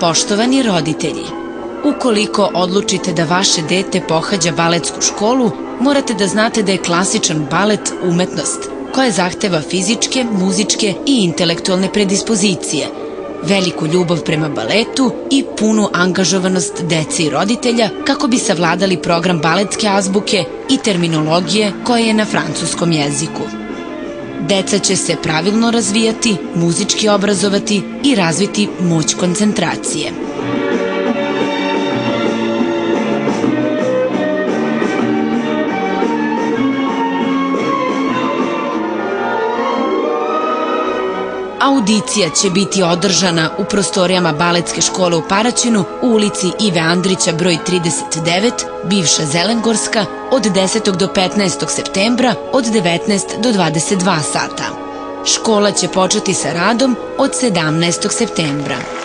Poštovani roditelji, ukoliko odlučite da vaše dete pohađa baletsku školu, morate da znate da je klasičan balet umetnost koja zahteva fizičke, muzičke i intelektualne predispozicije, veliku ljubav prema baletu i punu angažovanost dece i roditelja kako bi savladali program baletske azbuke i terminologije koja je na francuskom jeziku. Deca će se pravilno razvijati, muzički obrazovati i razviti moć koncentracije. Audicija će biti održana u prostorijama Baletske škole u Paraćinu u ulici Ive Andrića broj 39, bivša Zelengorska, od 10. do 15. septembra od 19 do 22 sata. Škola će početi sa radom od 17. septembra.